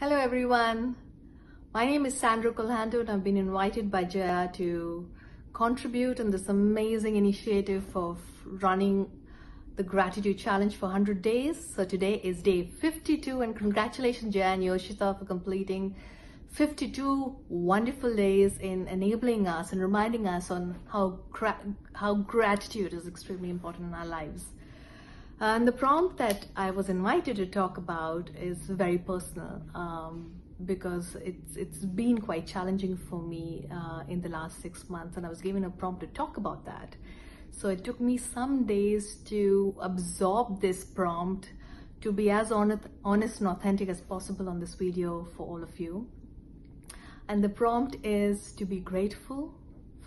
Hello everyone. My name is Sandra Colhando and I've been invited by Jaya to contribute in this amazing initiative of running the gratitude challenge for 100 days. So today is day 52 and congratulations Jaya and Yoshita for completing 52 wonderful days in enabling us and reminding us on how how gratitude is extremely important in our lives. And the prompt that I was invited to talk about is very personal um, because it's it's been quite challenging for me uh, in the last six months, and I was given a prompt to talk about that. So it took me some days to absorb this prompt to be as honest, honest and authentic as possible on this video for all of you. And the prompt is to be grateful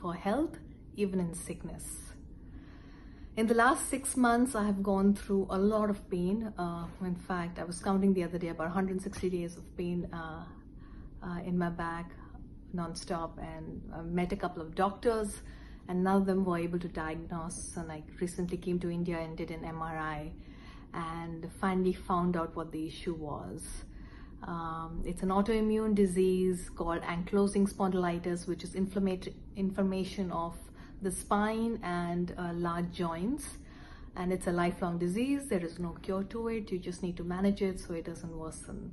for health, even in sickness. In the last six months, I have gone through a lot of pain. Uh, in fact, I was counting the other day about 160 days of pain uh, uh, in my back non-stop and I met a couple of doctors and none of them were able to diagnose and I recently came to India and did an MRI and finally found out what the issue was. Um, it's an autoimmune disease called ankylosing spondylitis which is inflammation of the spine and uh, large joints. And it's a lifelong disease. There is no cure to it. You just need to manage it so it doesn't worsen.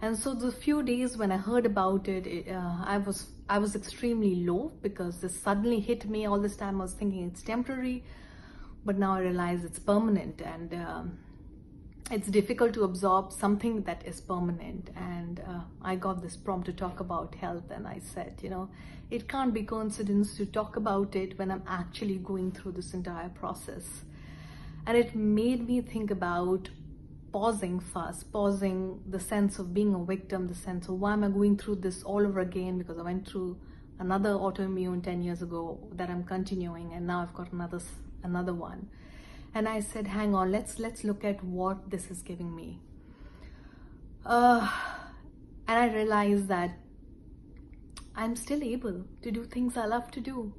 And so the few days when i heard about it, it uh, i was i was extremely low because this suddenly hit me. All this time i was thinking it's temporary but now i realize it's permanent. And um, it's difficult to absorb something that is permanent. And uh, i got this prompt to talk about health and i said you know it can't be coincidence to talk about it when i'm actually going through this entire process. And it made me think about pausing first pausing the sense of being a victim the sense of why am i going through this all over again? Because i went through another autoimmune 10 years ago that i'm continuing and now i've got another another one and I said, hang on, let's let's look at what this is giving me. Uh, and I realized that I'm still able to do things I love to do.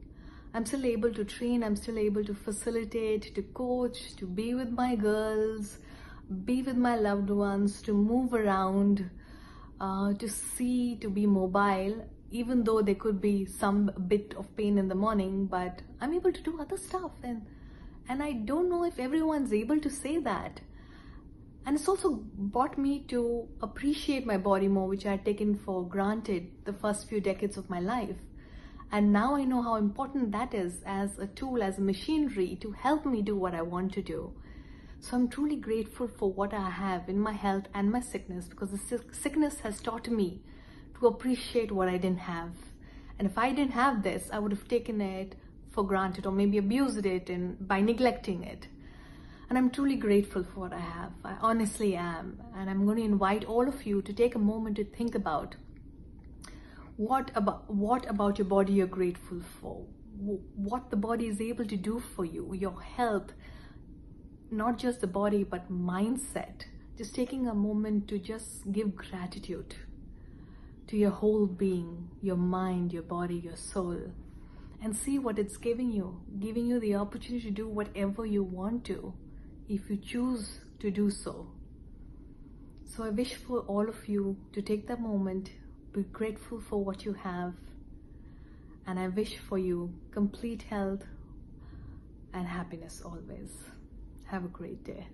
I'm still able to train, I'm still able to facilitate, to coach, to be with my girls, be with my loved ones, to move around, uh, to see, to be mobile, even though there could be some bit of pain in the morning, but I'm able to do other stuff and and I don't know if everyone's able to say that. And it's also brought me to appreciate my body more, which I had taken for granted the first few decades of my life. And now I know how important that is as a tool, as a machinery to help me do what I want to do. So I'm truly grateful for what I have in my health and my sickness because the sickness has taught me to appreciate what I didn't have. And if I didn't have this, I would have taken it for granted or maybe abused it and by neglecting it. And I'm truly grateful for what I have. I honestly am. And I'm going to invite all of you to take a moment to think about what about what about your body you're grateful for what the body is able to do for you your health not just the body but mindset just taking a moment to just give gratitude to your whole being your mind your body your soul and see what it's giving you, giving you the opportunity to do whatever you want to if you choose to do so. So I wish for all of you to take that moment, be grateful for what you have, and I wish for you complete health and happiness always. Have a great day.